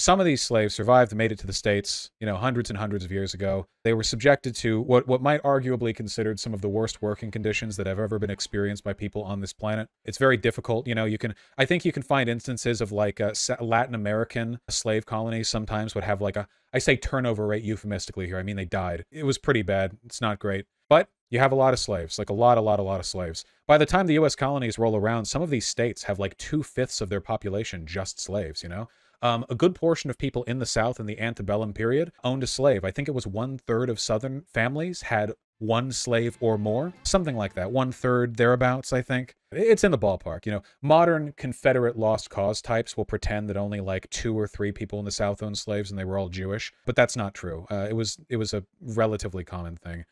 Some of these slaves survived and made it to the States, you know, hundreds and hundreds of years ago. They were subjected to what, what might arguably considered some of the worst working conditions that have ever been experienced by people on this planet. It's very difficult. You know, you can, I think you can find instances of like uh, Latin American slave colonies sometimes would have like a, I say turnover rate euphemistically here. I mean, they died. It was pretty bad. It's not great. But you have a lot of slaves, like a lot, a lot, a lot of slaves. By the time the US colonies roll around, some of these states have like two fifths of their population just slaves, you know? Um, a good portion of people in the South in the antebellum period owned a slave. I think it was one third of Southern families had one slave or more, something like that. One third thereabouts, I think. It's in the ballpark. You know, modern Confederate lost cause types will pretend that only like two or three people in the South owned slaves and they were all Jewish, but that's not true. Uh, it was it was a relatively common thing.